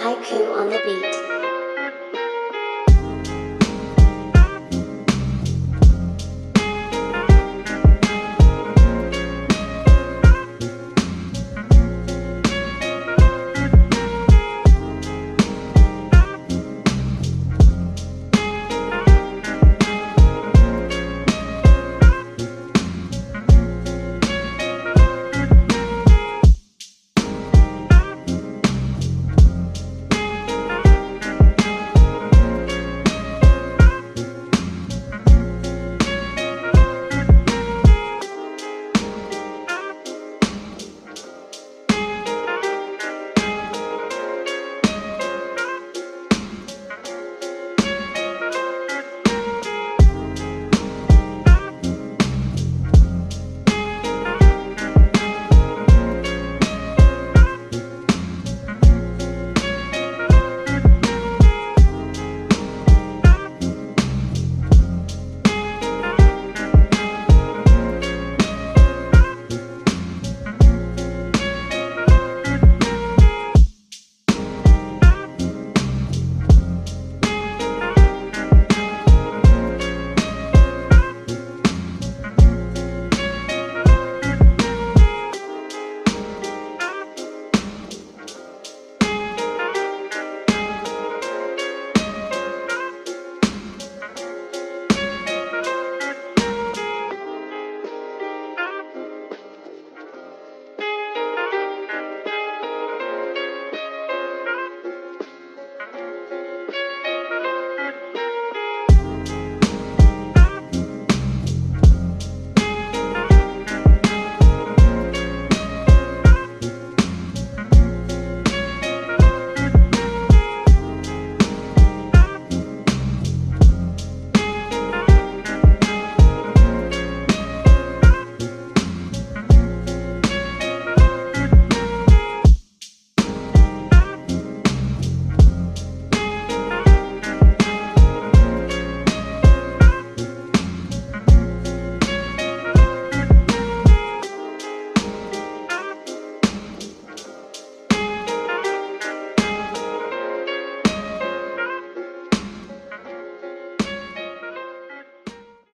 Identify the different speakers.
Speaker 1: Haiku on the beat.